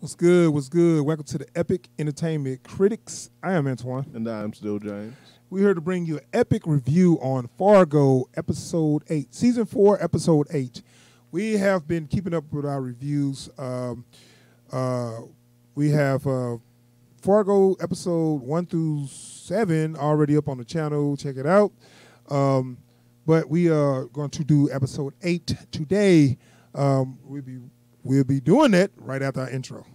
What's good? What's good? Welcome to the Epic Entertainment Critics. I am Antoine. And I'm still James. We're here to bring you an epic review on Fargo, episode eight, season four, episode eight. We have been keeping up with our reviews. Um, uh, we have uh, Fargo episode one through seven already up on the channel. Check it out. Um, but we are going to do episode eight today. Um, we'll be we'll be doing it right after our intro.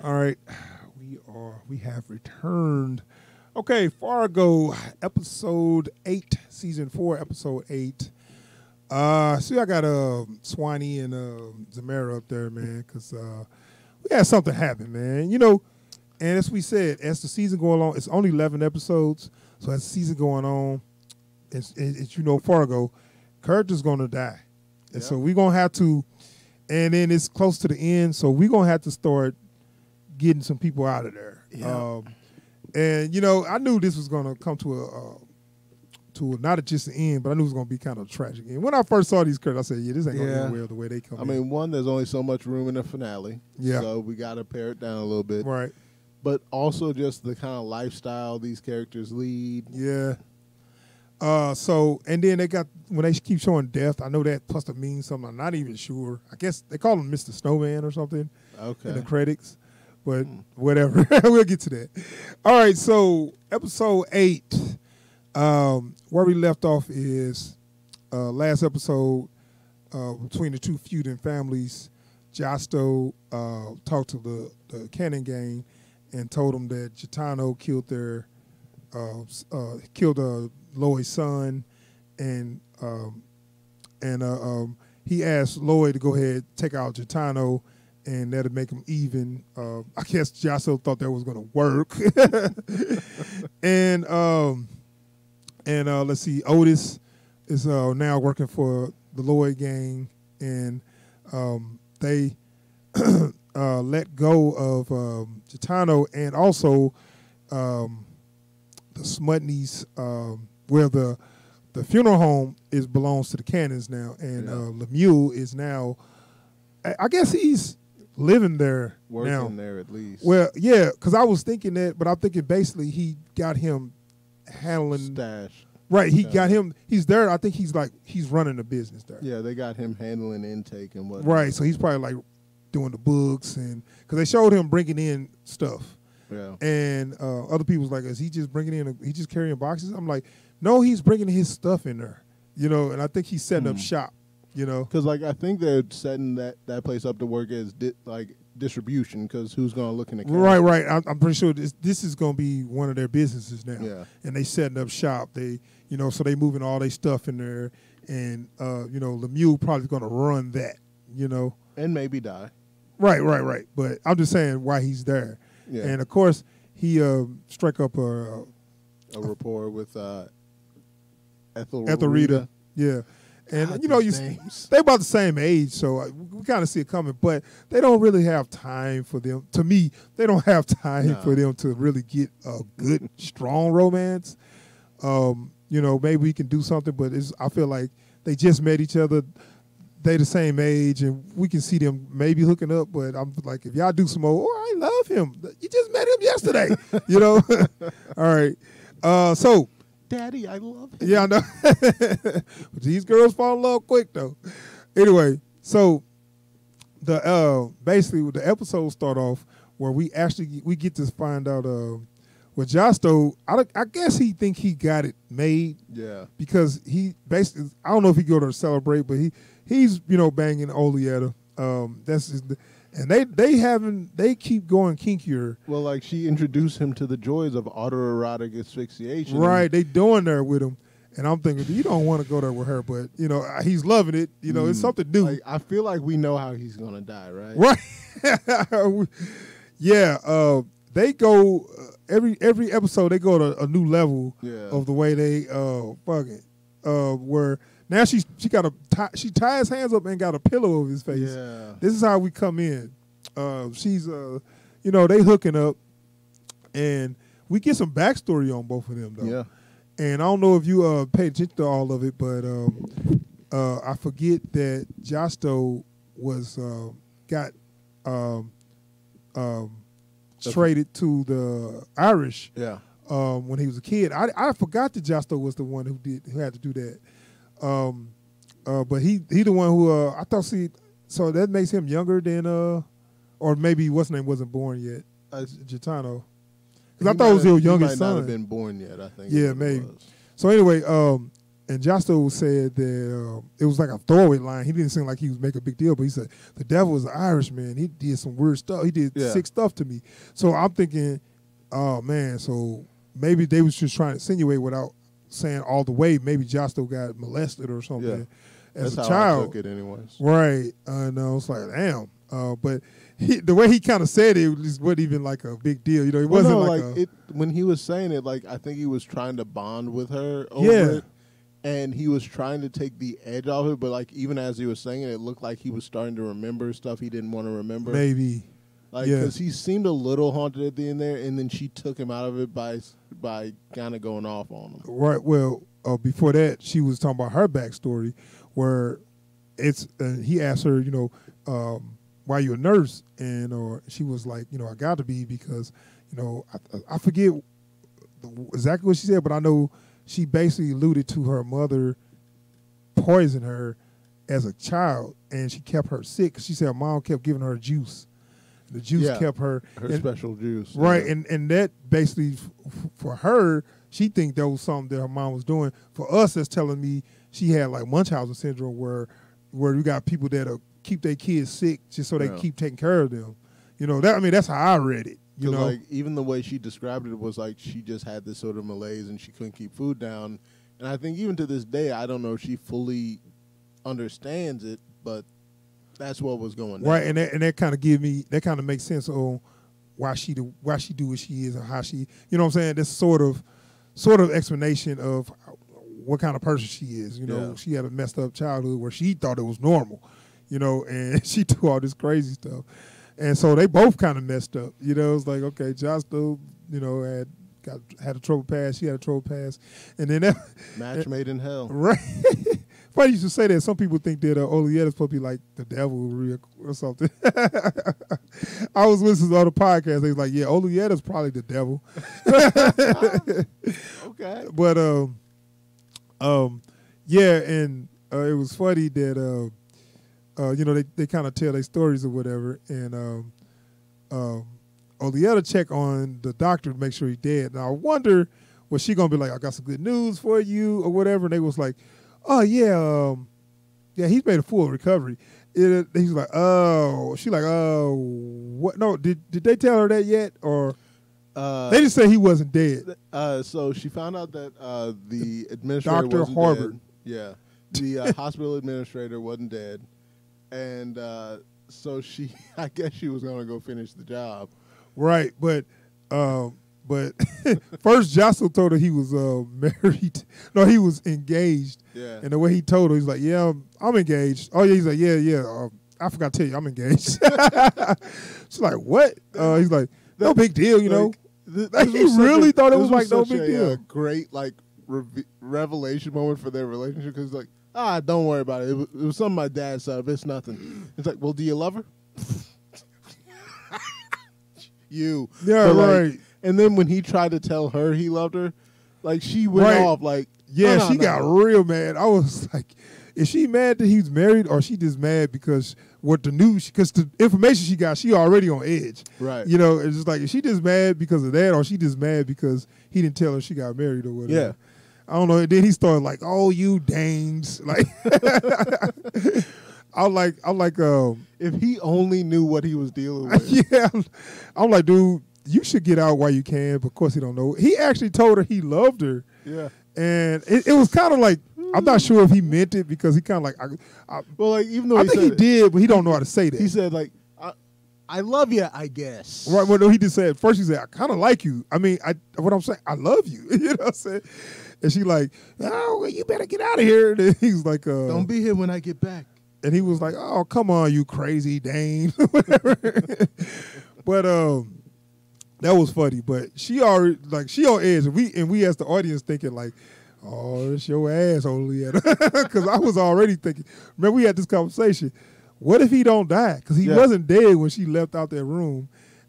All right, we are we have returned. Okay, Fargo, episode eight, season four, episode eight. Uh, see, I got uh, Swanee and uh, Zamara up there, man, because uh, we had something happen, man. You know, and as we said, as the season going on, it's only eleven episodes, so as the season going on, it's, it's you know Fargo, character's gonna die, and so we're gonna have to, and then it's close to the end, so we're gonna have to start getting some people out of there. Yeah. Um, and you know, I knew this was gonna come to a. Uh, to a, not at just the end, but I knew it was gonna be kind of tragic. And when I first saw these characters, I said, "Yeah, this ain't gonna Yeah. end well the way they come." I in. mean, one, there's only so much room in the finale. Yeah. So we got to pare it down a little bit. right? But also just the kind of lifestyle these characters lead. Yeah. Uh, so and then they got when they keep showing death. I know that must have means something. I'm not even sure. I guess they call him Mr. Snowman or something Okay. in the credits, but whatever. we'll get to that. All right. So episode eight, um, where we left off is uh, last episode uh, between the two feuding families. Josto uh, talked to the the Cannon gang and told them that Gaetano killed their uh, uh, killed uh, Lloyd's son, and um, and uh, um, he asked Lloyd to go ahead take out Gaetano, and that'd make him even. Uh, I guess Josto thought that was going to work, and um, and uh, let's see, Otis is uh, now working for the Lloyd gang, and um, they uh, let go of um, Gaetano and also um, the Smutneys, um, where the the funeral home is belongs to the Cannons now, and Yeah. uh, Lemieux is now. I, I guess he's living there Working now. there at least. Well, yeah, because I was thinking that, but I'm thinking basically he got him handling Stash. right. He got him. He's there. I think he's like he's running the business there. Yeah, they got him handling intake and what. Right. So he's probably like doing the books and because they showed him bringing in stuff. Yeah. And uh, other people's like, is he just bringing in? A, he just carrying boxes? I'm like, no, he's bringing his stuff in there. You know, and I think he's setting up Hmm. shop. You know, Because like I think they're setting that that place up to work as di- like distribution. Because who's going to look in the camera? right, right. I'm, I'm pretty sure this this is going to be one of their businesses now. Yeah. And they setting up shop. They, you know, so they moving all their stuff in there, and uh, you know, Lemieux probably going to run that. You know, And maybe die. right, right, right. But I'm just saying why he's there. Yeah. And of course, he uh, struck up a. a rapport with uh, Ethel Ethelrida. Yeah. And God, you know, you names. they about the same age, so uh, we kind of see it coming. But they don't really have time for them. To me, they don't have time No. for them to really get a good, strong romance. Um, you know, maybe we can do something, but it's, I feel like they just met each other. They the same age, and we can see them maybe hooking up. But I'm like, if y'all do some more, oh, I love him. You just met him yesterday, you know. All right. Uh, so Daddy, I love him. yeah, I know. These girls fall in love quick though. Anyway, so the uh basically the episode start off where we actually we get to find out uh with Josto, I, I guess he think he got it made Yeah. because he basically I don't know if he go to celebrate, but he he's you know banging Oraetta. Um, that's his, and they they haven't they keep going kinkier. Well, like she introduced him to the joys of autoerotic asphyxiation. Right, they doing there with him, and I'm thinking you don't want to go there with her, but you know he's loving it. You know it's Mm. something new, Like, I feel like we know how he's gonna die, right? right? yeah, uh, they go uh, every every episode. They go to a new level Yeah. of the way they uh fucking uh where now she she got a tie, she ties hands up and got a pillow over his face. Yeah. This is how we come in. Uh, she's uh, you know, they hooking up, and we get some backstory on both of them though. Yeah. And I don't know if you uh paid attention to all of it, but um, uh, I forget that Josto was uh, got um, um, traded to the Irish Yeah. um, when he was a kid. I, I forgot that Josto was the one who did who had to do that. Um, uh, but he he the one who uh, I thought see so that makes him younger than uh or maybe what's name wasn't born yet. I, Gaetano. Because I thought it was your he youngest might not son. have been born yet. I think. Yeah, is what it maybe. So anyway, um, and Josto said that uh, it was like a throwaway line. He didn't seem like he was making a big deal, but he said the devil was an Irishman. He did some weird stuff. He did Yeah. sick stuff to me. So I'm thinking, oh man, so maybe they was just trying to insinuate without saying all the way. Maybe Josto got molested or something as That's a child. I took it, anyways. Right. And I was like, damn. Uh, but he, the way he kind of said it, it wasn't even like a big deal. You know, it Well, wasn't no, like, like a, it when he was saying it. Like I think he was trying to bond with her over Yeah. it, and he was trying to take the edge off it. But like even as he was saying it, it looked like he was starting to remember stuff he didn't want to remember. maybe. Like yeah. because he seemed a little haunted at the end there, and then she took him out of it by by kind of going off on them. Right. Well, uh, before that, she was talking about her backstory, where it's uh, he asked her, you know, um, why you a nurse, and or she was like, you know, I got to be because, you know, I, I forget exactly what she said, but I know she basically alluded to her mother poisoned her as a child, and she kept her sick. She said her mom kept giving her juice. The juice Yeah. kept her Her and- special juice, Right, yeah. and and that basically for her, she think that was something that her mom was doing. For us, that's telling me she had like Munchausen syndrome, where where you got people that are keep their kids sick just so they Yeah. keep taking care of them. You know that I mean that's how I read it. You know, like even the way she described it was like she just had this sort of malaise and she couldn't keep food down. And I think even to this day, I don't know if she fully understands it, but that's what was going on. right, down. and that and that kind of give me that kind of makes sense on why she do why she do what she is or how she you know what I'm saying. This sort of sort of explanation of what kind of person she is. You know, Yeah. she had a messed up childhood where she thought it was normal. You know, and she do all this crazy stuff, and so they both kind of messed up. You know, it's like okay, Josto you know had got had a trouble pass, she had a trouble pass, and then that Match made in hell. Right. Funny you should say that. Some people think that uh, Oraetta's supposed to be like the devil or something. I was listening to other podcasts. They was like, yeah, Oraetta's probably the devil. Okay. But um, um, yeah, and uh, it was funny that uh, uh, you know they, they kind of tell their stories or whatever, and um, um, Oraetta check on the doctor to make sure he's dead. Now I wonder was she gonna be like, I got some good news for you or whatever, and they was like, oh yeah, um, yeah, he's made a full recovery. It, he's like, oh, she like, oh, what? No, did did they tell her that yet, or Uh, they just say he wasn't dead? uh, so she found out that uh, the administrator Dr. Harvard. dead. Yeah, the uh, hospital administrator wasn't dead, and uh, so she, I guess, she was gonna go finish the job. Right, but um, but first Jocelyn told her he was uh, married. No, he was engaged. Yeah. And the way he told her, he's like, "Yeah, I'm, I'm engaged." Oh yeah, he's like, "Yeah, yeah." Uh, I forgot to tell you, I'm engaged. She's like, "What?" Uh, he's like, "No big deal, you know." Like, th- Like, he really a- thought it this was like no big a, deal. uh, great like reve- revelation moment for their relationship because like ah don't worry about it. It was, it was something my dad said. It's nothing. It's like well do you love her? you Yeah, But, like, right. And then when he tried to tell her he loved her, like she went Right. off like Yeah, no, no, she no, got real mad. I was like, is she mad that he's married, or she just mad because what the news? Because the information she got, she already on edge. Right. You know, it's just like is she just mad because of that, or she just mad because he didn't tell her she got married or whatever. Yeah. I don't know. And then he started like, "Oh, you dames!" Like, I'm like, I'm like, um, if he only knew what he was dealing with. yeah. I'm like, dude, you should get out while you can. But of course, he don't know. He actually told her he loved her. yeah. and it, it was kind of like I'm not sure if he meant it because he kind of like I, I, Well, like even though I he think he it, did, but he don't know how to say that. he said like I, I love you, I guess. right. Well, no, he just said first. He said, "I kind of like you." I mean, I what I'm saying, I love you. you know what I'm saying? And she like, "Oh, well, you better get out of here." And he's like, uh, Don't be here when I get back. and he was like, "Oh, come on, you crazy Dane," whatever. but um, that was funny. But she already like she on edge, and we and we as the audience thinking like, "Oh, it's your ass, only," because I was already thinking. Remember, we had this conversation. What if he don't die? Because he Yeah. wasn't dead when she left out that room,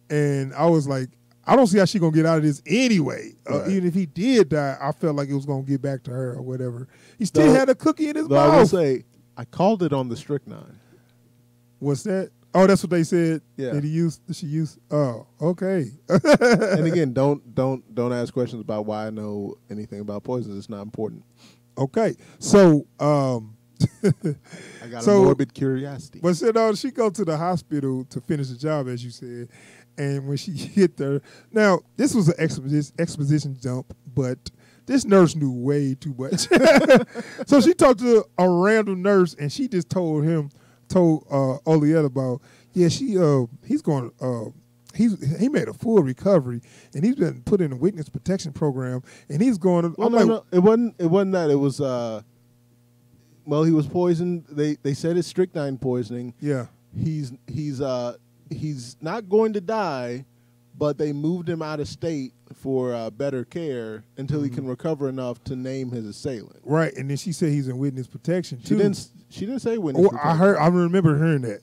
and I was like. I don't see how she gonna get out of this anyway. Uh, even if he did die, I felt like it was gonna get back to her or whatever. He still Though- had a cookie in his mouth. I will say, I called it on the strychnine. What's that? Oh, that's what they said. Yeah. That he used. She used. Oh, okay. and again, don't don't don't ask questions about why I know anything about poisons. It's not important. okay. So, um, I got So- a morbid curiosity. but said, oh, she go to the hospital to finish the job, as you said, and when she hit there, now this was an exposition, exposition jump, but this nurse knew way too much. so she talked to a random nurse, and she just told him, told uh, Oliet about, yeah, she, uh, he's going, uh, he's he made a full recovery, and he's been put in a witness protection program, and he's going. To, well, I'm no, like, no, it wasn't. It wasn't that. It was. uh Well, he was poisoned. They they said it's strychnine poisoning. yeah, He's he's uh he's not going to die, but they moved him out of state for uh, better care until he can recover enough to name his assailant. right. And then she said he's in witness protection She didn't. She didn't say when. Oh, I heard. I remember hearing that.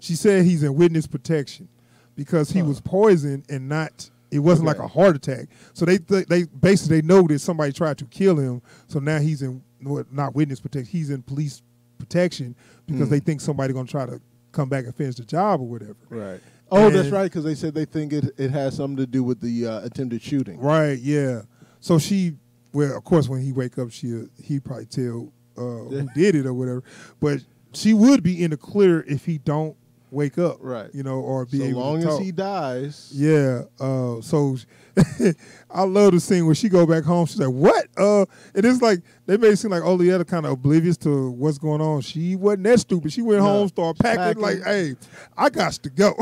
She said he's in witness protection because he Huh. was poisoned and not. It wasn't Okay. like a heart attack. So they th- they basically they know that somebody tried to kill him. So now he's in what, not witness protection. He's in police protection because Hmm. they think somebody gonna try to come back and finish the job or whatever. Right. Oh, that's right. Because they said they think it it has something to do with the uh, attempted shooting. Right. Yeah. So she, well, of course, when he wake up, she he probably tell uh, Yeah. who did it or whatever. But she would be in the clear if he don't wake up. Right. You know, or be So able long to as he dies. Yeah. Uh, so I love the scene where she go back home. She's like, "What?" Uh, and it's like they made it seem like Oraetta kind of oblivious to what's going on. She wasn't that stupid. She went No. home, started packing, Packing. like, "Hey, I got to go."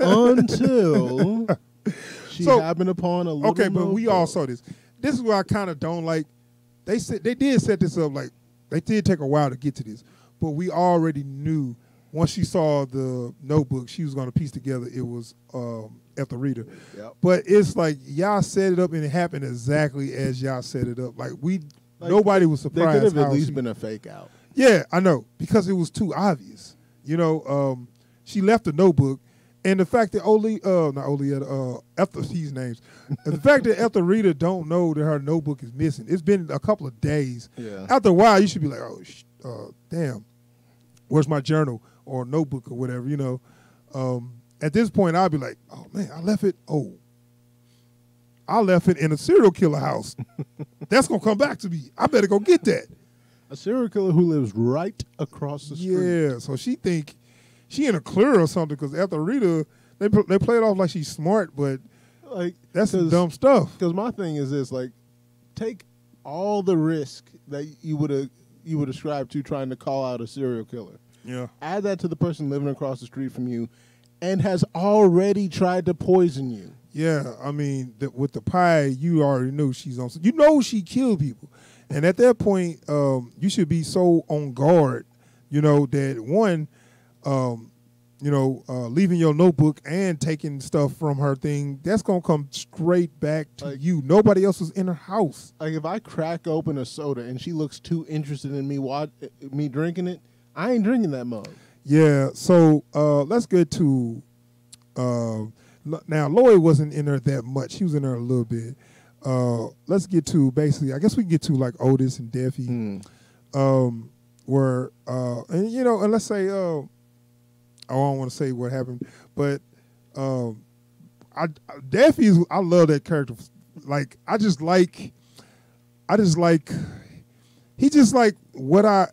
until she So- happened upon a little okay, but we all saw this. This is what I kind of don't like. They said they did set this up like they did take a while to get to this, but we already knew once she saw the notebook, she was going to piece together it was um, Ethelrida. Yep. But it's like y'all set it up and it happened exactly as y'all set it up. Like we, Like, nobody was There surprised. could have at least she- been a fake out. yeah, I know because it was too obvious. You know, um, she left the notebook, and the fact that Oli, uh, not Oli, uh, Ethel, these names, and the fact that Ethelrida don't know that her notebook is missing. It's been a couple of days. Yeah. After a while, you should be like, oh, sh- uh, damn, where's my journal or notebook or whatever? You know. Um, at this point, I'll be like, oh man, I left it. Oh, I left it in a serial killer house. That's gonna come back to me. I better go get that. A serial killer who lives right across the street. Yeah, so she think she in a clear or something because after Rita, they they play it off like she's smart, but Like that's some dumb stuff. Because my thing is this: like, take all the risk that you would have you would ascribe to trying to call out a serial killer. Yeah, Add that to the person living across the street from you, and has already tried to poison you. yeah. I mean, the, with the pie, you already know she's on. You know she killed people, and at that point, um, you should be so on guard. You know that one, um, you know, uh, leaving your notebook and taking stuff from her thing. That's gonna come straight back to Like- you. Nobody else was in her house. Like if I crack open a soda and she looks too interested in me watch, me drinking it, I ain't drinking that mug. Yeah, so uh, let's get to uh, now. Lloyd wasn't in there that much; he was in there a little bit. Uh, let's get to basically. I guess we can get to like Otis and Deafy, Hmm. um, where uh, and you know, and let's say, uh, I don't want to say what happened, but um, I Daffy is. I love that character. Like I just like, I just like. He just like what I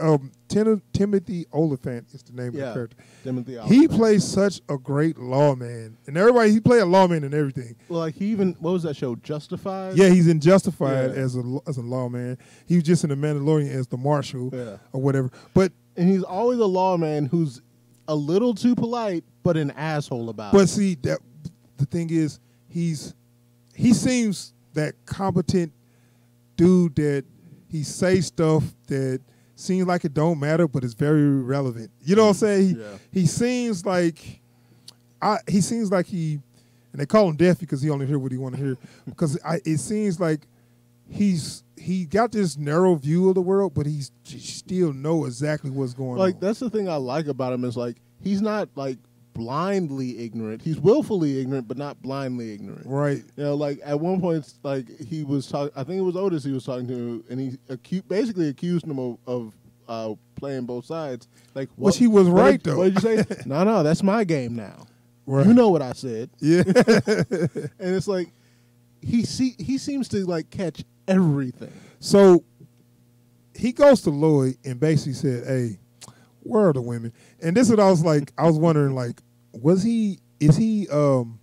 um Tim, Timothy Olyphant is the name of the character. Timothy. He plays such a great lawman, and everybody he play a lawman and everything. Well, like he even what was that show? Justified. Yeah, he's in Justified Yeah. as a as a lawman. He was just in the Mandalorian as the marshal Yeah. or whatever. But and he's always a lawman who's a little too polite, but an asshole about but it. But see that the thing is he's he seems that competent dude that he say stuff that seems like it don't matter, but it's very relevant. You know what I'm mm-hmm. saying? He, Yeah. he seems like I he seems like he and they call him deaf because he only hear what he want to hear because I, it seems like he's he got this narrow view of the world, but he's he still know exactly what's going like on. Like that's the thing I like about him is like he's not like blindly ignorant. He's willfully ignorant, but not blindly ignorant. right? You know, like at one point, like he was talking. I think it was Otis he was talking to, and he acu- basically accused him of, of uh, playing both sides. Like, Which he was right, did- though. What did you say? no, no, that's my game now. Right. You know what I said, Yeah. and it's like he see he seems to like catch everything. So he goes to Lloyd and basically said, "Hey, where are the women?" And this is what I was like. I was wondering, like, was he? Is he um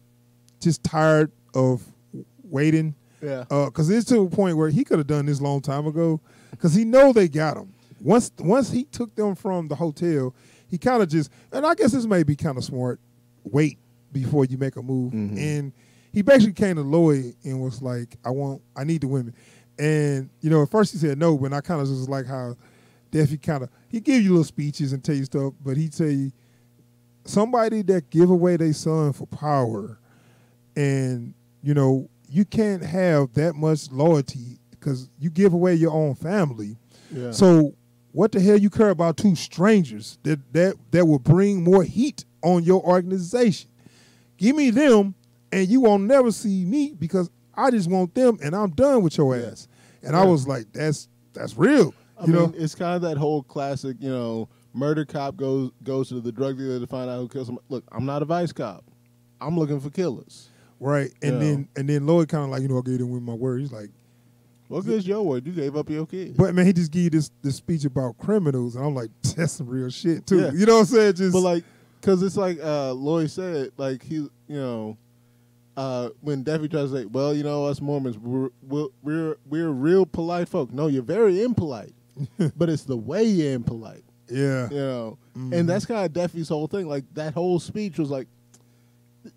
just tired of waiting? Yeah, Because it's to a point where he could have done this long time ago. Because he know they got him. Once once he took them from the hotel, he kind of just. And I guess this may be kind of smart. Wait before you make a move. Mhm. And he basically came to Lloyd and was like, "I want, I need the women." And you know, at first he said no, but I kind of just like how Deafy kind of he give you little speeches and tell you stuff, but he tell you somebody that give away their son for power, and you know you can't have that much loyalty because you give away your own family. yeah. So what the hell you care about two strangers that that that will bring more heat on your organization? Give me them, and you won't never see me because I just want them, and I'm done with your Yeah. ass. And I was like, that's that's real. I you mean, know, it's kind of that whole classic, you know, murder cop goes goes to the drug dealer to find out who kills him. Look, I'm not a vice cop. I'm looking for killers. right? And Yeah. then and then Lloyd kind of like, you know, I gave him with my word. He's like, What good's your word? You gave up your kid. but man, he just gave this this speech about criminals, and I'm like, that's some real shit too. Yeah. You know what I'm saying? Just But like, cause it's like uh, Lloyd said, like he, you know, uh, when Daffy tries to say, "Well, you know, us Mormons, we're we're we're, we're real polite folk." No, you're very impolite, but it's the way you're impolite, yeah, you know. Mhm. And that's kind of Daffy's whole thing. Like that whole speech was like,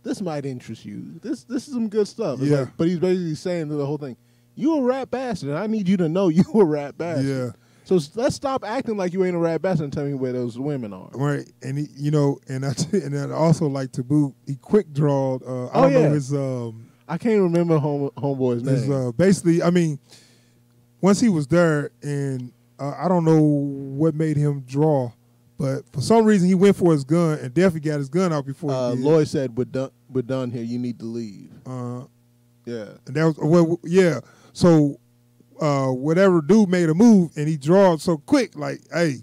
"This might interest you. This this is some good stuff." It's Yeah. like- but he's basically saying the whole thing, "You a rat bastard. and I need you to know you a rat bastard." yeah. So let's stop acting like you ain't a rat bastard and tell me where those women are. Right, and he, you know, and I and I also like to boot. He quick drawed. Uh, I Oh, don't yeah. know his um I can't remember home homeboy's name. his uh, basically. I mean, once he was there, and uh, I don't know what made him draw, but for some reason he went for his gun and definitely got his gun out before uh. Lloyd said, "We're done. We're done here. You need to leave." Uh, Yeah, and that was well, yeah. So uh, whatever dude made a move and he draws so quick, like, hey,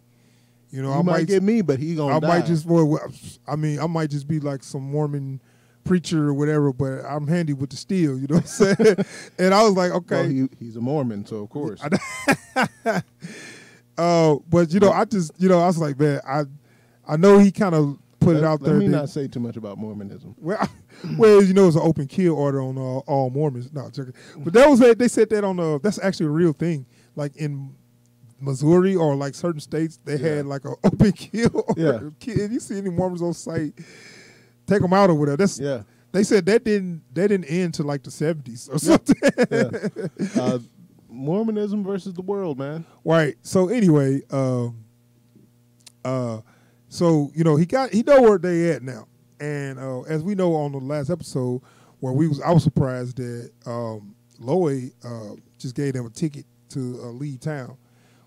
you know, you I might, might get me, but he gonna I die. might just, well, I mean, I might just be like some Mormon preacher or whatever, but I'm handy with the steel, you know what I'm saying? and I was like, okay. Well, he, he's a Mormon, so of course. uh, but you know, I just, you know, I was like, man, I, I know he kind of put let, it out let there. me that- not say too much about Mormonism. well, well, you know, it's an open kill order on all, all Mormons. No, but that was a, they said that on the. That's actually a real thing. Like in Missouri or like certain states, they Yeah. had like an open kill order. If you see any Mormons on site, take them out or whatever. That's Yeah, They said that didn't that didn't end to like the seventies or something. yeah. uh, Mormonism versus the world, man. right. So anyway, um, uh, so you know he got he know where they at now, and uh, as we know on the last episode where we was I was surprised that um, Lloyd uh, just gave them a ticket to uh, leave town.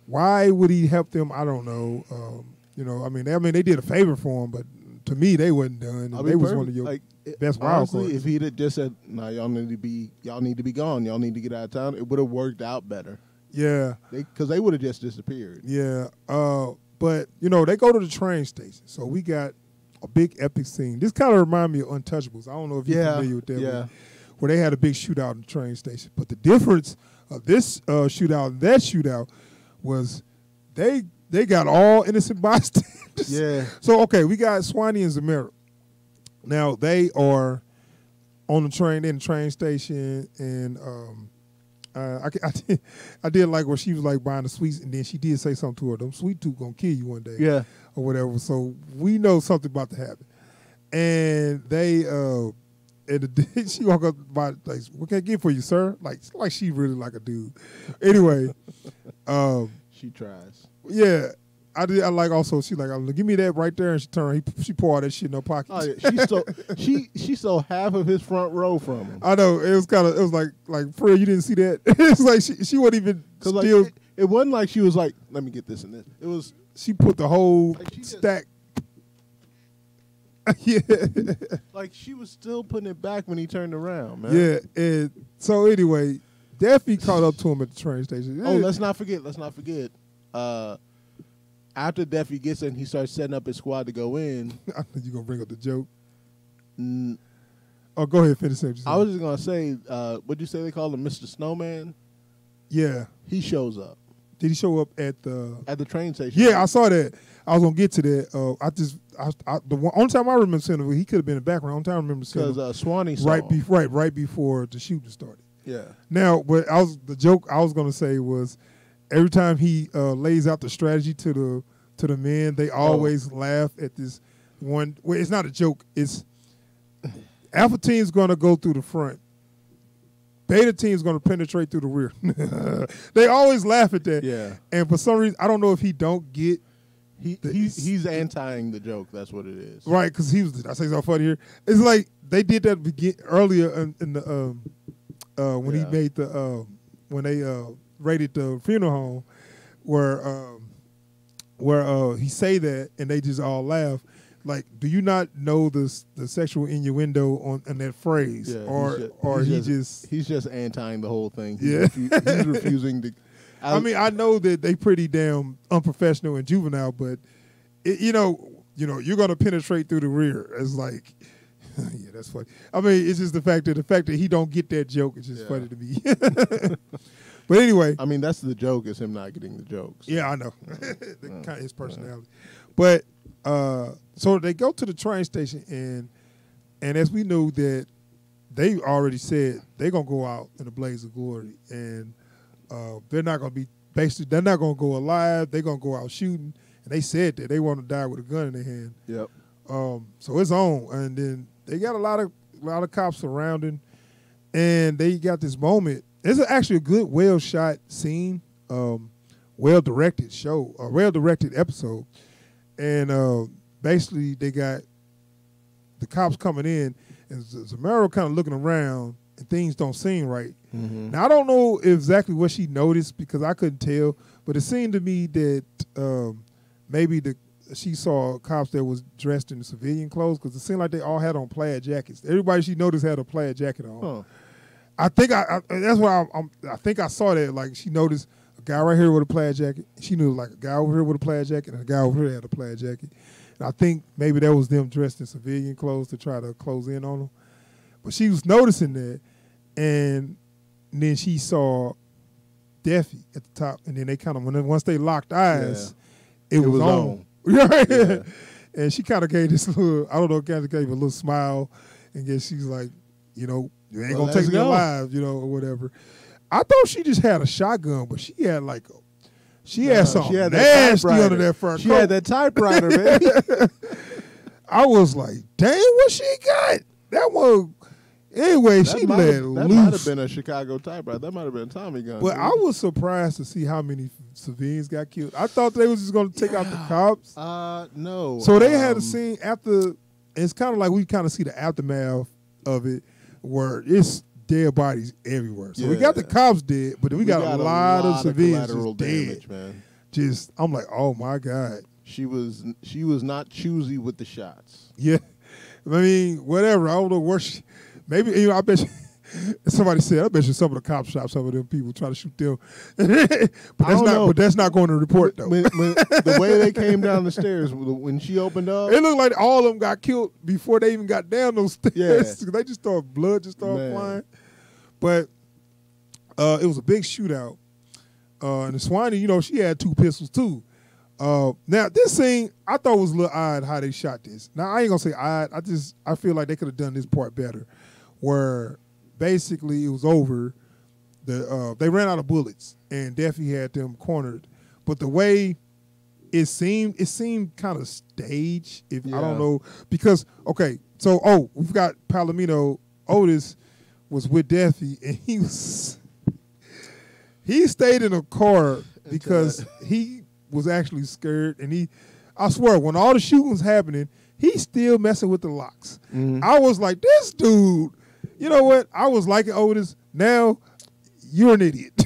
Why would he help them? I don't know. Um, you know, I mean, they, I mean, they did a favor for him, but to me, they wasn't done. they was perfect. one of your like best wild honestly, cards. if he'd have just said, "Nah, y'all need to be, y'all need to be gone. Y'all need to get out of town," it would have worked out better. yeah. They because they would have just disappeared. Yeah, uh, but you know they go to the train station, so we got a big epic scene. This kind of remind me of Untouchables. I don't know if you're Yeah, familiar with that. yeah. Where, where they had a big shootout in the train station, but the difference of this uh, shootout and that shootout was they they got all innocent bystanders. Yeah, So okay, we got Swanee and Zamira. Now they are on the train in the train station, and um, uh, I, I did I did like where she was like buying the sweets, and then she did say something to her. Them sweet tooth gonna kill you one day, yeah. or whatever. So we know something about to happen, and they uh, and the, she walk up by like, what can I get for you, sir? Like like she really like a dude. Anyway, um, She tries. Yeah, I did. I like also. She like, give me that right there, and she turned. He, she poured that shit in her pocket. Oh yeah, she stole she she stole half of his front row from him. I know it was kind of. It was like like for real, you didn't see that. it's like she she wasn't even still. like it, it wasn't like she was like, let me get this and this. It was she put the whole Like, stack. yeah, like she was still putting it back when he turned around, man. yeah. And so anyway, Daffy caught up to him at the train station. Oh, let's not forget. Let's not forget. Uh, after Deafy gets in, he starts setting up his squad to go in. I think you're gonna bring up the joke. Mm, Oh, go ahead, finish it. I was just gonna say, uh, what'd you say they call him, Mr. Snowman? yeah. He shows up Did he show up at the? at the train station. Yeah, I saw that. I was gonna get to that. Uh, I just, I, I, the one, only time I remember seeing him, he could have been in the background. Only time I remember seeing because him uh, Swanee saw right, him. be, right, right before the shooting started. yeah, Now, but I was the joke I was gonna say was every time he uh, lays out the strategy to the to the men, they always laugh at this one. Well, it's not a joke. It's Alpha team's gonna go through the front. Beta team's gonna penetrate through the rear. they always laugh at that. yeah. And for some reason, I don't know if he don't get He, The- he he's antiing the joke. That's what it is. right because he was. I say something funny here? It's like they did that begin earlier in, in the um uh when Yeah. he made the uh, when they uh raided the funeral home where um where uh he say that and they just all laugh. Like, do you not know the the sexual innuendo on in that phrase, Yeah, or he's ju- or he's he just, just? he's just antiing the whole thing. He's, Yeah. refu- he's refusing to. I mean, I know that they pretty damn unprofessional and juvenile, but it, you know, you know, you're gonna penetrate through the rear. It's like, yeah, that's funny. I mean, it's just the fact that the fact that he don't get that joke is just Yeah. funny to me. but anyway, I mean, that's the joke is him not getting the jokes. yeah, I know, the, kind of his personality. But uh, so they go to the train station, and and as we knew that they already said they're gonna go out in a blaze of glory, and uh, they're not gonna be basically they're not gonna go alive. They're gonna go out shooting, and they said that they want to die with a gun in their hand. Yep. Um, so it's on, and then they got a lot of a lot of cops surrounding, and they got this moment. It's actually a good, well shot scene, um, well directed show, a well directed episode, and uh, basically they got the cops coming in, and Z- Zamero kind of looking around, and things don't seem right. Mm-hmm. Now I don't know exactly what she noticed because I couldn't tell, but it seemed to me that um, maybe the she saw cops that was dressed in civilian clothes because it seemed like they all had on plaid jackets. Everybody she noticed had a plaid jacket on. Huh. I think I, I that's why I'm, I think I saw that. Like she noticed a guy right here with a plaid jacket. She knew like a guy over here with a plaid jacket and a guy over here had a plaid jacket. And I think maybe that was them dressed in civilian clothes to try to close in on them. But she was noticing that, and then she saw Deafy at the top, and then they kind of when once they locked eyes, it, It was, was on. on. Yeah. and she kind of gave this little, I don't know, kind of gave a little smile, and guess she's like, you know, you ain't Well, gonna take me go. alive, you know, or whatever. I thought she just had a shotgun, but she had like a, she Nah, had something she had that nasty typewriter. under that fur She coat. had that typewriter, baby. I was like, dang, what she got? That one. Anyway, That she let have- That might have been a Chicago typewriter. That might have been a Tommy gun. But dude. I was surprised to see how many civilians got killed. I thought they was just going to take out the cops. Uh, no. So they had a Um, scene after. It's kind of like we kind of see the aftermath of it, where it's dead bodies everywhere. So we got the cops dead, but then we, got, a lot, of civilians just dead. damage, man. Just I'm like, oh my god, She was she was not choosy with the shots. yeah. I mean, whatever. I don't know where. She, maybe you know. I bet. You, somebody said, I bet you some of the cops shot some of them people try to shoot them. but that's not. know. But that's not going to report though. When, when, the way they came down the stairs when she opened up, It looked like all of them got killed before they even got down those stairs. Yeah. they just started blood just started Man. flying. But uh, it was a big shootout. Uh, and the Swanee, you know, she had two pistols too. Uh, now this scene I thought was a little odd how they shot this. Now I ain't gonna say odd. I just I feel like they could have done this part better, where basically it was over. The uh, they ran out of bullets and Deafy had them cornered, but the way it seemed it seemed kind of staged. If I don't know because okay, so oh we've got Palomino Otis was with Deafy and he was he stayed in a car because he was actually scared, and he, I swear, when all the shooting was happening, he's still messing with the locks. Mhm. I was like, this dude, you know what? I was liking Otis. Now you're an idiot.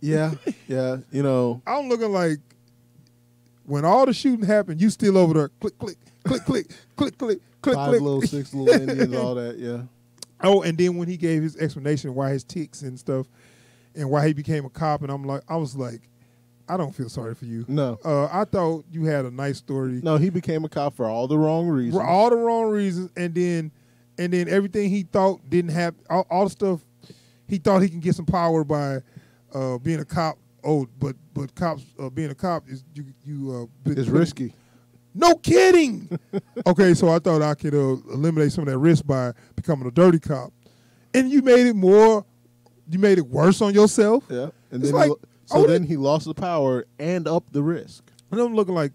Yeah, yeah. You know, I'm looking like when all the shooting happened, you still over there, click, click, click, click, click, click, click, five click. little, six little Indians, all that. Yeah. Oh, and then when he gave his explanation why his ticks and stuff, and why he became a cop, and I'm like, I was like, I don't feel sorry for you. No, Uh, I thought you had a nice story no. He became a cop for all the wrong reasons. for all the wrong reasons, and then and then everything he thought didn't have all, all the stuff he thought he can get some power by uh, being a cop. Oh, but but cops uh, being a cop is you you uh, It's risky. No kidding. okay, so I thought I could uh, eliminate some of that risk by becoming a dirty cop, and you made it more. You made it worse on yourself. Yeah. And It's then like, he, so oh, then he lost the power and up the risk. And I'm looking like,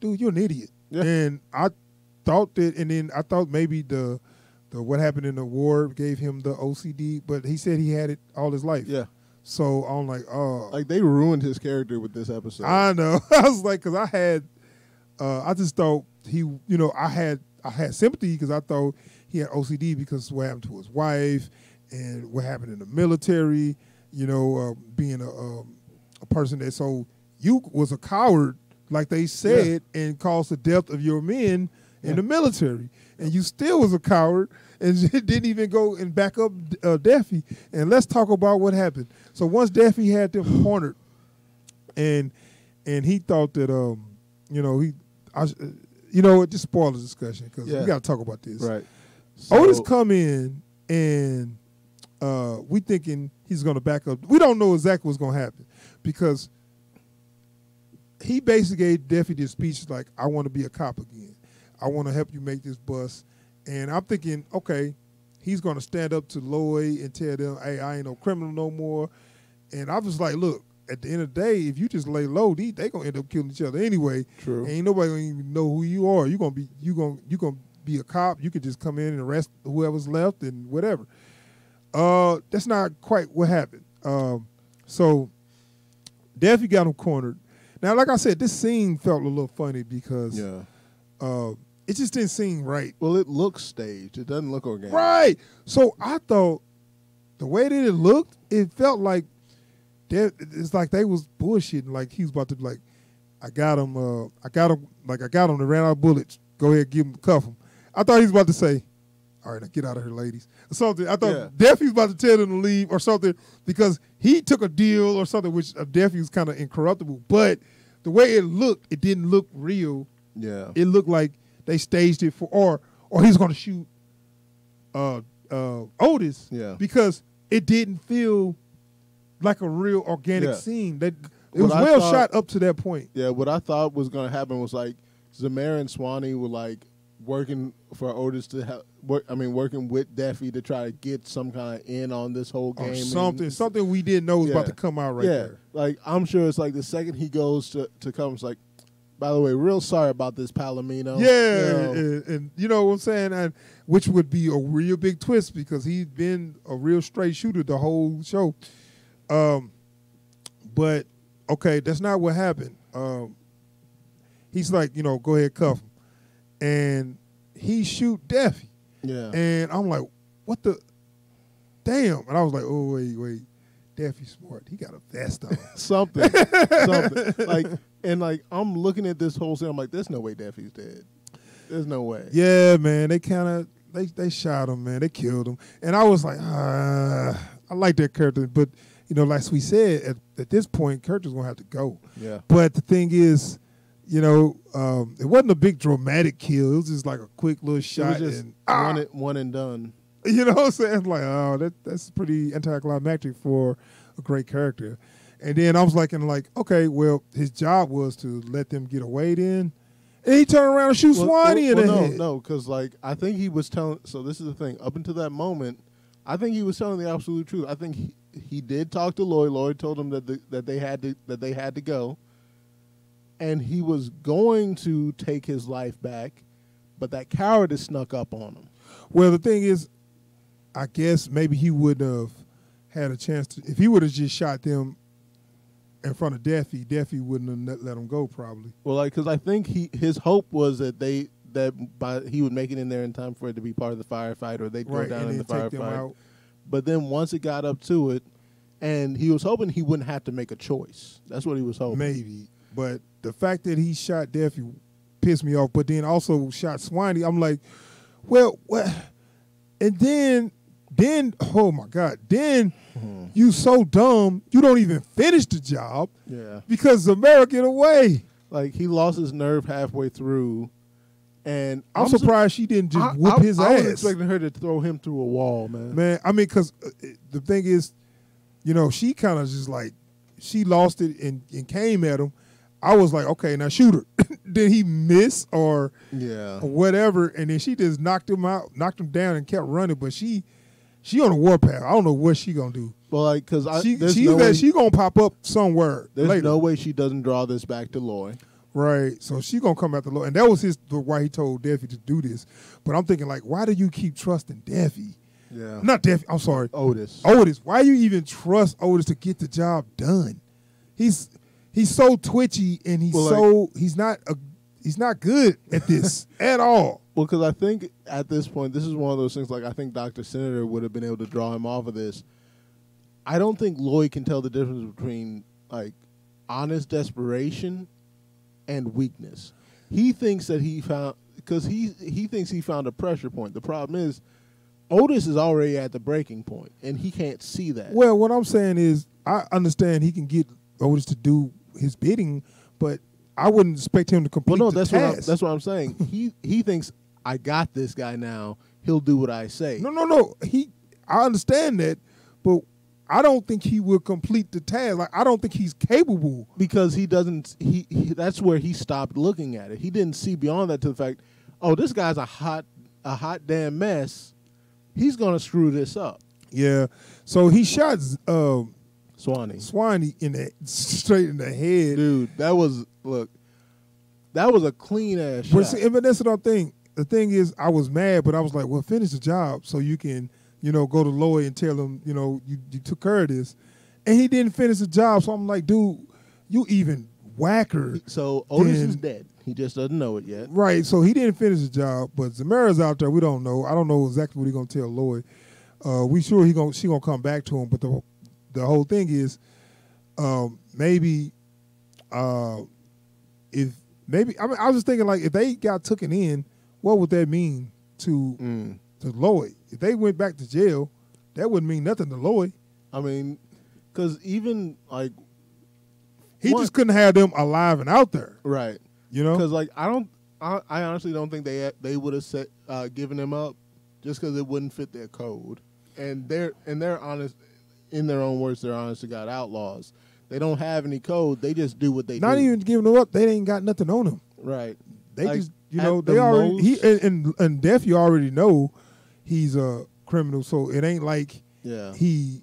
dude, you're an idiot. Yeah. And I thought that, and then I thought maybe the the what happened in the war gave him the OCD, but he said he had it all his life. Yeah. So I'm like, oh, Like they ruined his character with this episode. I know. I was like, because I had, uh, I just thought he, you know, I had I had sympathy because I thought he had OCD because what happened to his wife and what happened in the military. You know, uh, being a um, a person that so you was a coward, like they said, and caused the death of your men in the military, and you still was a coward and didn't even go and back up uh, Daffy. And let's talk about what happened. So once Daffy had them cornered, and and he thought that um you know he I you know it just spoiled the discussion because Yeah. we got to talk about this. right. Otis come in and uh we thinking he's gonna back up. We don't know exactly what's gonna happen because he basically gave Daffy this speech like, "I want to be a cop again. I want to help you make this bus." And I'm thinking, okay, he's gonna stand up to Lloyd and tell them, "Hey, I ain't no criminal no more." And I was like, "Look, at the end of the day, if you just lay low, they they gonna end up killing each other anyway. True. Ain't nobody gonna even know who you are. You gonna be you gonna you gonna be a cop. You could just come in and arrest whoever's left and whatever. Uh, that's not quite what happened. Um, so Daffy got him cornered. Now, like I said, this scene felt a little funny because Yeah. uh, it just didn't seem right. Well, it looks staged. It doesn't look organic. Right. So I thought the way that it looked, it felt like that it's like they was bullshitting. Like he was about to be like, I got him. Uh, I got him. Like I got him. They ran out of bullets. Go ahead, give him, cuff him. I thought he was about to say, "All right, now get out of here, ladies," or something. I thought Yeah. Daffy was about to tell them to leave or something because he took a deal or something, which uh, Daffy was kind of incorruptible. But the way it looked, it didn't look real Yeah. it looked like they staged it for or or he's going to shoot uh uh Otis Yeah. because it didn't feel like a real organic Yeah. scene that it What was I well thought- shot up to that point Yeah, what I thought was going to happen was like Zamara and Swanee were like working for Otis to help. Work, I mean, working with Daffy to try to get some kind of in on this whole game. or and- something something we didn't know was Yeah. about to come out right yeah, there like I'm sure it's like the second he goes to to come, it's like, by the way, real sorry about this, Palomino. yeah You know, and, and you know what I'm saying? And which would be a real big twist because he's been a real straight shooter the whole show. Um but okay that's not what happened. Um he's like you know go ahead cuff him. And he shoot Daffy yeah, and I'm like what the damn. And I was like oh wait wait. Daffy's smart. He got a vest on. Something, something. Like, and like I'm looking at this whole scene, I'm like, there's no way Daffy's dead. There's no way. Yeah, man, they kind of they they shot him, man. They killed him, and I was like, ah, I like that character, but you know, like we said, at, at this point, character's gonna have to go. Yeah. But the thing is, you know, um, it wasn't a big dramatic kill. It was just like a quick little It shot, and ah, one, and, one and done. you know what I'm saying? Like, oh, that that's pretty anticlimactic for a great character. And then I was like, and like, okay, well, his job was to let them get away. Then, and he turned around and shoot Well, Swanee well, in the well, head. no, no, because like I think he was telling. So this is the thing. Up until that moment, I think he was telling the absolute truth. I think he, he did talk to Lloyd. Lloyd told him that the, that they had to that they had to go, and he was going to take his life back, but that cowardice snuck up on him. Well, the thing is, I guess maybe he wouldn't have had a chance to. If he would have just shot them in front of Duffy, Duffy wouldn't have let, him go. Probably. Well, like, because I think he his hope was that they that by he would make it in there in time for it to be part of the firefight, or they'd go Right, down and in the then take them firefight. But then once it got up to it, and he was hoping he wouldn't have to make a choice. That's what he was hoping. Maybe, but the fact that he shot Duffy pissed me off. But then also shot Swiney. I'm like, well, what? And then, then, oh my God, then Mm-hmm. you so dumb you don't even finish the job Yeah. because America get away. Like he lost his nerve halfway through, and I'm, su- surprised she didn't just I- whoop I- his I was expecting her to throw him through a wall, man. Man, I mean, because uh, the thing is, you know, she kind of just like she lost it and, and came at him. I was like, okay, now shoot her. Did he miss or Yeah. or whatever? And then she just knocked him out, knocked him down, and kept running. But she, she on a warpath. I don't know what she gonna do. Well, like, cause I, She, she's no way, she gonna pop up somewhere there's later, no way she doesn't draw this back to Loy. right? So she gonna come after Lord, and that was his why he told Deafy to do this. But I'm thinking like, why do you keep trusting Deafy? Yeah. Not Deafy. I'm sorry. Otis. Otis, why you even trust Otis to get the job done? He's he's so twitchy and he's Well, so he's not a he's not good at this at all. Well, because I think at this point, this is one of those things. Like I think Doctor Senator would have been able to draw him off of this. I don't think Lloyd can tell the difference between like honest desperation and weakness. He thinks that he found because he he thinks he found a pressure point. The problem is Otis is already at the breaking point, and he can't see that. Well, what I'm saying is I understand he can get Otis to do his bidding, but I wouldn't expect him to complete Well, no, the that's what I'm, that's what I'm saying. he he thinks I got this guy now. He'll do what I say. no, no, no. He I understand that, but I don't think he will complete the task. Like I don't think he's capable. because he doesn't he, he that's where he stopped looking at it he didn't see beyond that to the fact oh this guy's a hot a hot damn mess he's gonna screw this up Yeah. So he shot um, swanee Swanee in the straight in the head. dude that was look that was a clean ass But shot see, and that's what I'm thinking. The thing is, I was mad, but I was like, well, finish the job so you can, you know, go to Lloyd and tell him, you know, you, you took care of this. And he didn't finish the job. So I'm like, dude, you even whacker. so otis Then- is dead he just doesn't know it yet Right. So he didn't finish the job. But Zelmare's out there. We don't know. I don't know exactly what he's going to tell Lloyd. Uh, we sure he gonna she gonna come back to him. But the the whole thing is, um, maybe, uh, if maybe I mean I was just thinking like if they got taken in, what would that mean to Mm. to Lloyd? If they went back to jail, that wouldn't mean nothing to Lloyd. i mean because even like He One- just couldn't have them alive and out there. right You know? because like i don't I, I honestly don't think they they would have set uh, given him up just because it wouldn't fit their code and they're and they're honest in their own words they're honest to god outlaws they don't have any code they just do what they Not do even giving them up. They ain't got nothing on them. right They Like, just you at know the they already he and and, and Def you already know he's a criminal, so it ain't like yeah he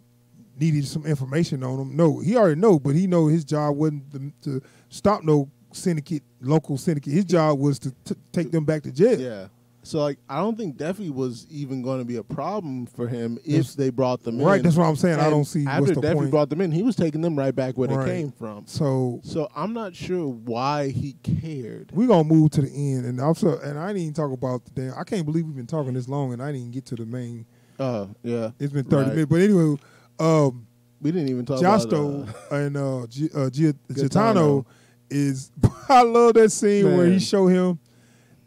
needed some information on him. No, he already know, but he know his job wasn't to, to stop no syndicate, local syndicate. His job was to t- take them back to jail. yeah so like i don't think Deafy was even going to be a problem for him if they brought them Right, in Right, that's what I'm saying. I don't see after what's the Deafy point. brought them in he was taking them right back where Right. they came from so so i'm not sure why he cared We're gonna move to the end, and also, and I didn't even talk about the damn. I can't believe we've been talking this long, and I didn't even get to the main. uh yeah It's been 30 Right. minutes, but anyway, um, we didn't even talk about Josto uh, and uh, G- uh, Gaetano. Gitano is. I love that scene where he Man. show him,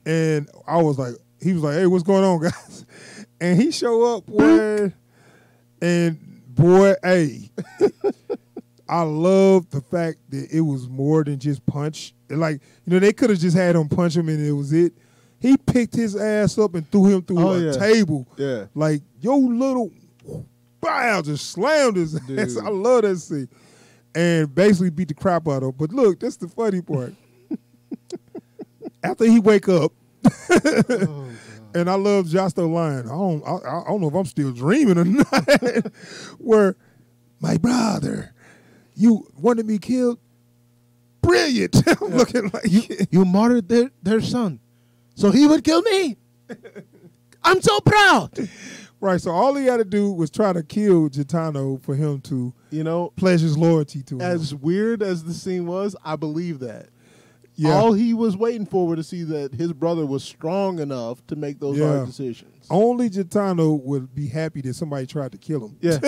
and I was like, he was like, "Hey, what's going on, guys?" And he show up where, and boy, hey, I love the fact that it was more than just punch. Like you know, they could have just had him punch him and it was it. He picked his ass up and threw him through Oh, a yeah. table. yeah Like, yo, little, wow, just slammed his ass. I love that scene. And basically beat the crap out of him. But look, that's the funny part. After he wake up, Oh, and I love Josto line. I don't, I, I don't know if I'm still dreaming or not. Where, my brother, you wanted me killed? Brilliant. I'm looking like you martyred their, their son so he would kill me i'm so proud Right. So all he had to do was try to kill Gaetano for him to You know, pledge his loyalty to him. as weird as the scene was, I believe that. Yeah. All he was waiting for was to see that his brother was strong enough to make those Yeah. hard decisions. Only Gaetano would be happy that somebody tried to kill him. Yeah.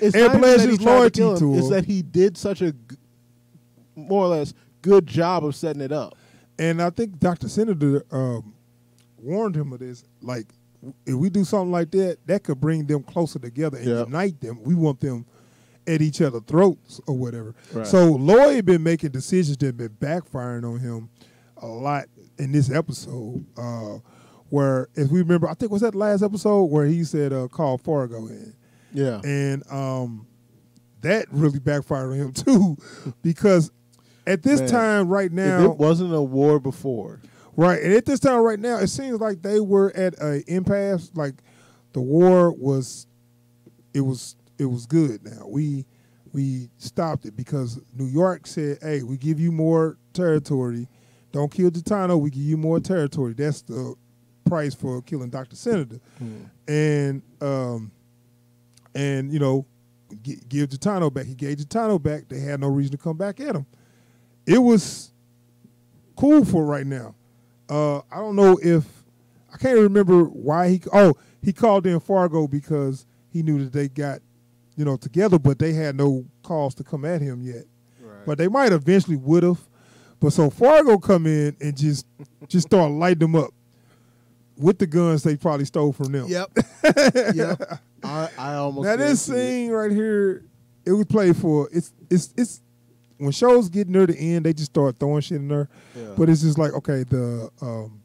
it's And not pledged that he his loyalty kill him, to It's that he did such a, g- more or less, good job of setting it up. And I think Dr. Senator um, warned him of this. Like, if we do something like that, that could bring them closer together and Yep. unite them. We want them at each other's throats or whatever. Right. So Lloyd been making decisions that been backfiring on him a lot in this episode. Uh, where, if we remember, I think was that last episode where he said, uh, "Call Fargo in." Yeah. and um, that really backfired on him too, because at this Man, time right now, it wasn't a war before, right, and at this time right now, it seems like they were at a impasse. Like the war was, it was, it was good. Now we we stopped it because New York said, "Hey, we give you more territory. Don't kill Gaetano. We give you more territory. That's the price for killing Dr. Senator." and um, and you know, gi- give Gaetano back. He gave Gaetano back. They had no reason to come back at him. It was cool for right now. Uh, I don't know if I can't remember why he. Oh, he called in Fargo because he knew that they got you know together, but they had no cause to come at him yet. right. But they might eventually would have. But so Fargo come in and just just start lighting them up with the guns they probably stole from them. Yep. yep. I, I almost Now this guarantee it. scene right here, it was played for. It's it's it's when shows get near the end, they just start throwing shit in there. Yeah. But it's just like okay, the um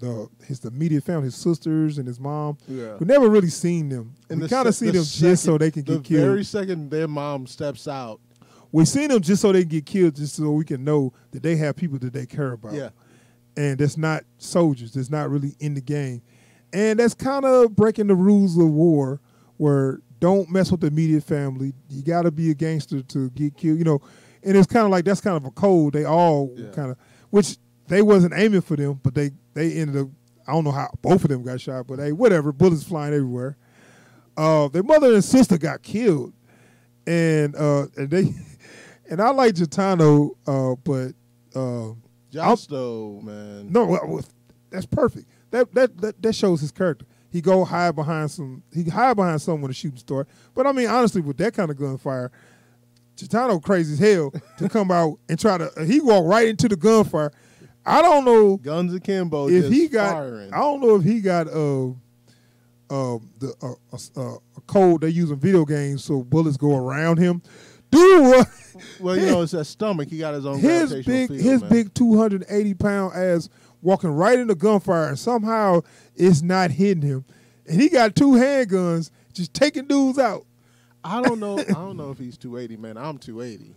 the his immediate family, his sisters and his mom. Yeah. We never really seen them. And we the kind of se- see the them just so they can the get killed. The very second their mom steps out. we seen them just so they can get killed, just so we can know that they have people that they care about. Yeah. and that's not soldiers. That's not really in the game, and that's kind of breaking the rules of war, where don't mess with the immediate family. You got to be a gangster to get killed, you know. And it's kind of like that's kind of a code. They all Yeah. kind of, which they wasn't aiming for them, but they they ended up. I don't know how both of them got shot, but hey, whatever. Bullets flying everywhere. Uh, their mother and sister got killed, and uh, and they, and I like Gaetano, uh, but. Uh, Josto, man. no, well, that's perfect. That, that that that shows his character. He go hide behind some. He hide behind someone to shooting star. But I mean, honestly, with that kind of gunfire, Gaetano crazy as hell to come out and try to. He walk right into the gunfire. I don't know Guns akimbo. if just he got. firing. I don't know if he got uh, uh, the uh, uh, a code they use in video games so bullets go around him. Dude, what? well, you know, it's that stomach. He got his own his big field, his man. big 280 pound ass walking right into gunfire and somehow it's not hitting him and he got two handguns just taking dudes out I don't know. I don't know if he's 280, man. I'm 280.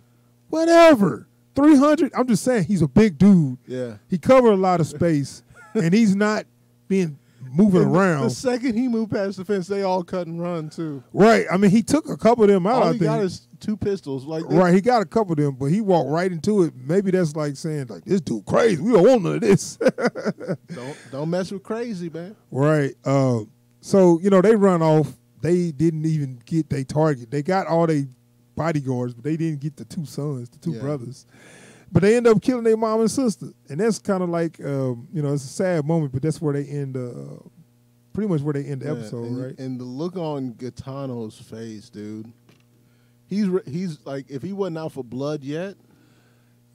whatever 300 i'm just saying he's a big dude Yeah. he covered a lot of space and he's not being moving And around The second he moved past the fence, they all cut and run too. right i mean he took a couple of them out All i he think got is two pistols. Like they- right he got a couple of them but he walked right into it maybe that's like saying like this dude crazy we don't want none of this Don't don't mess with crazy, man. Right. Uh, so you know they run off. They didn't even get their target. They got all their bodyguards, but they didn't get the two sons, the two Yeah. brothers. But they end up killing their mom and sister, and that's kind of like um, you know it's a sad moment, but that's where they end. Uh, pretty much where they end the Yeah, episode, and, right? And the look on Gaetano's face, dude. He's he's like if he wasn't out for blood yet.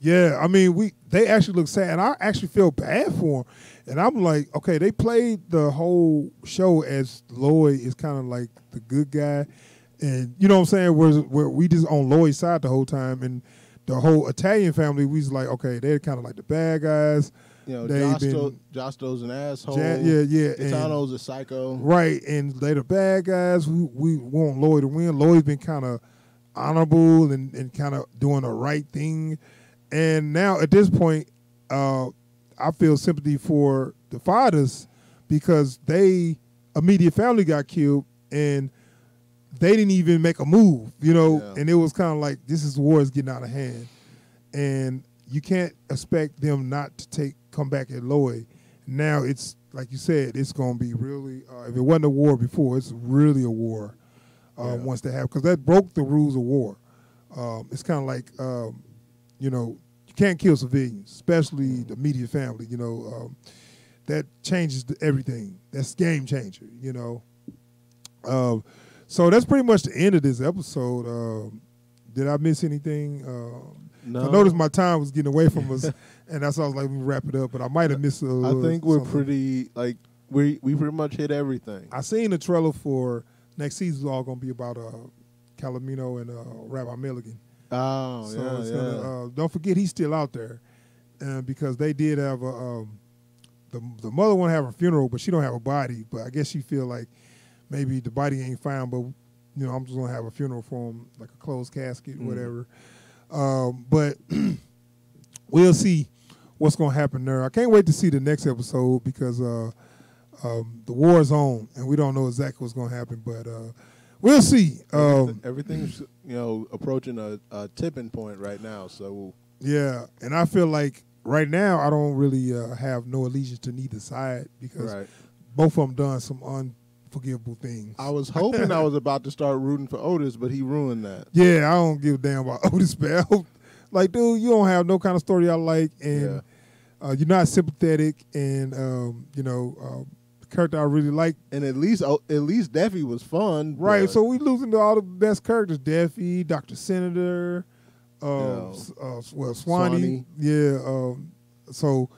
Yeah, I mean, we they actually look sad, and I actually feel bad for him. And I'm like, okay, they played the whole show as Lloyd is kind of like the good guy, and you know what I'm saying? Where where we just on Lloyd's side the whole time, and the whole Italian family, we was like, okay, they're kind of like the bad guys, You know, Josto, been- Josto's an asshole. Ja- yeah, yeah, and- Gaetano's a psycho. right? And they're the bad guys. We we want Lloyd to win. Lloyd's been kind of honorable and, and kind of doing the right thing. And now at this point, uh, I feel sympathy for the fathers because they immediate family got killed and they didn't even make a move, you know. Yeah. And it was kind of like this is war is getting out of hand, and you can't expect them not to take come back at Lloyd. Now it's like you said, it's going to be really. Uh, if it wasn't a war before, it's really a war. Uh, Yeah. Once they have, because that broke the rules of war. Um, it's kind of like, um, you know, you can't kill civilians, especially the immediate family. You know, um, that changes everything. That's game changer. You know. Um, so that's pretty much the end of this episode. Um, did I miss anything? Um, No, I noticed my time was getting away from us, and that's why I was like, "Let me wrap it up." But I might have missed. Uh, I think we're something. pretty like we we pretty much hit everything. I seen the trailer for next season. Is all going to be about uh, Calamita and uh, Rabbi Milligan. Oh so yeah, yeah. gonna, uh, don't forget he's still out there, uh, because they did have a um, the the mother want to have a funeral, but she don't have a body. But I guess she feel like maybe the body ain't found, but you know I'm just gonna have a funeral for him, like a closed casket, Mm. whatever. Um, but we'll see what's gonna happen there. I can't wait to see the next episode because uh, um, the war is on, and we don't know exactly what's gonna happen, but uh, we'll see. Um, Everything's you know approaching a, a tipping point right now. So Yeah, and I feel like right now I don't really uh, have no allegiance to neither side because right. both of them done some unforgivable things. I was hoping I was about to start rooting for Otis, but he ruined that. yeah, I don't give a damn about Otis Bell. like, dude, you don't have no kind of story I like, and uh, you're not sympathetic, and um, you know, uh, character I really like. And at least oh, at least Deafy was fun. Right, but- so we losing to all the best characters: Deafy, Doctor Senator, uh, Yeah. uh, well, Swanee. Swanee. Yeah, um, so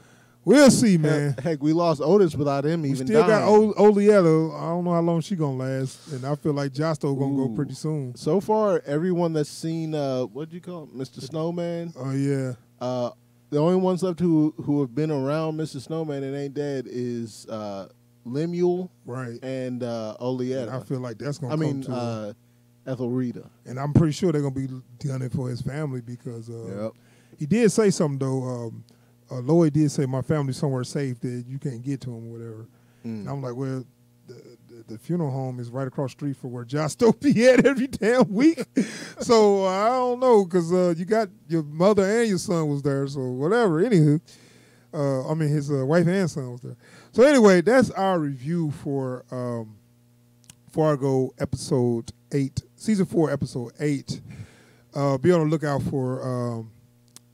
we'll see, man. Heck, we lost Otis without him We even still got dying. o- Oraetta. I don't know how long she gonna last, and I feel like Josto gonna go pretty soon. So far, everyone that's seen uh, what do you call it, Mr. Snowman, Oh yeah, uh, the only ones left who who have been around Mr. Snowman and ain't dead is uh, Lemuel right. and uh, And I feel like that's gonna I come mean, to, uh, Ethelrida. and I'm pretty sure they're gonna be done it for his family because uh, Yep. he did say something though. Um, uh, Lloyd did say my family's somewhere safe that you can't get to him, or whatever. Mm. And I'm like, well, the, the, the funeral home is right across the street from where Josto be at every damn week. so uh, I don't know because uh, you got your mother and your son was there. So whatever. Anywho, uh, I mean his uh, wife and son was there. So anyway, that's our review for um, Fargo episode eight, season four, episode eight. Uh, be on the lookout for um,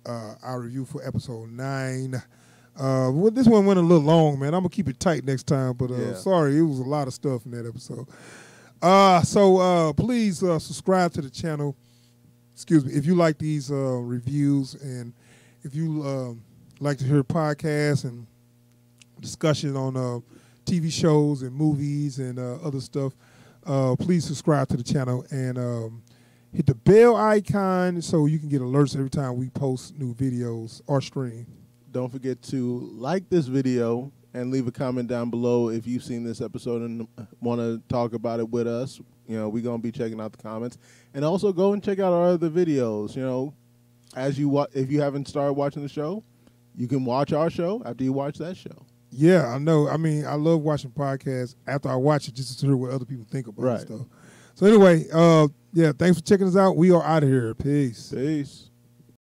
uh, our review for episode nine. Uh, well, this one went a little long, man. I'm gonna keep it tight next time, but uh, Yeah. sorry, it was a lot of stuff in that episode. Uh, so uh, please uh, subscribe to the channel. Excuse me, if you like these uh, reviews and if you um, like to hear podcasts and discussion on uh, TV shows and movies and uh, other stuff, uh, please subscribe to the channel and um, hit the bell icon so you can get alerts every time we post new videos or stream. Don't forget to like this video and leave a comment down below if you've seen this episode and want to talk about it with us. You know, we're gonna be checking out the comments, and also go and check out our other videos. You know, as you wa- if you haven't started watching the show, you can watch our show after you watch that show. Yeah, I know. I mean, I love watching podcasts after I watch it just to hear what other people think about Right. stuff. So anyway, uh, yeah, thanks for checking us out. We are out of here. Peace. Peace.